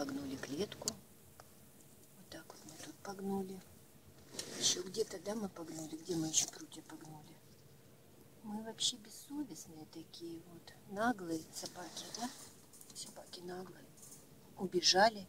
погнули клетку. Вот так вот мы тут погнули. Еще где-то, да, мы погнули? Где мы еще прутья погнули? Мы вообще бессовестные такие вот. Наглые собаки, да? Собаки наглые. Убежали